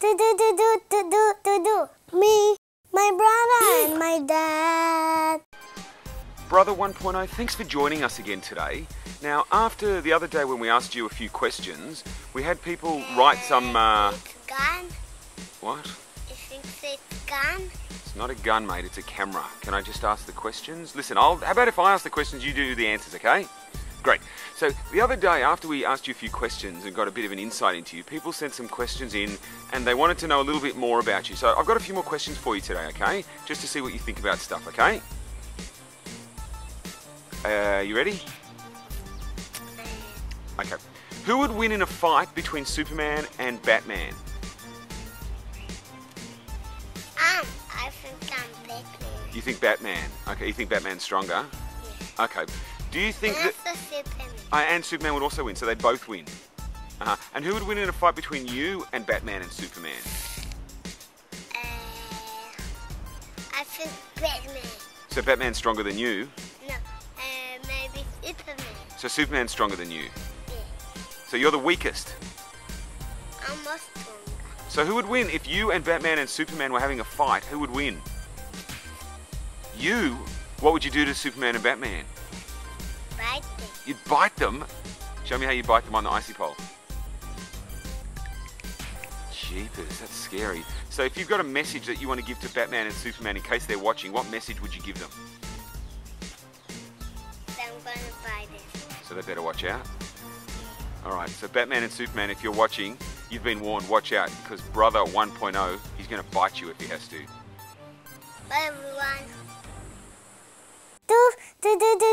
do do do do do do do do. Me, my brother, and my dad. Brother 1.0, thanks for joining us again today. Now, after the other day when we asked you a few questions, we had people write some. Uh, gun. what? You think it's gun? It's not a gun, mate. It's a camera. Can I just ask the questions? Listen, I'll. How about if I ask the questions, you do the answers, okay? Great. So the other day, after we asked you a few questions and got a bit of an insight into you, people sent some questions in, and they wanted to know a little bit more about you. So I've got a few more questions for you today, okay? Just to see what you think about stuff, okay? Uh, you ready? Okay. Who would win in a fight between Superman and Batman? Um, I think I'm Batman. You think Batman? Okay, you think Batman's stronger? Yeah. Okay. Do you think that That's Superman. uh, and Superman would also win? So they'd both win. Uh-huh. And who would win in a fight between you and Batman and Superman? Uh, I think Batman. So Batman's stronger than you. No, uh, maybe Superman. So Superman's stronger than you. Yeah, So you're the weakest. almost stronger. So who would win if you and Batman and Superman were having a fight? Who would win? You. What would you do to Superman and Batman? Right there. You'd bite them. Show me how you bite them on the icy pole. Jeepers, that's scary. So if you've got a message that you want to give to Batman and Superman in case they're watching, what message would you give them? So I'm gonna buy this. So they better watch out. All right, so Batman and Superman, if you're watching, you've been warned. Watch out, because Brother 1.0, he's going to bite you if he has to. Bye everyone. Do do do do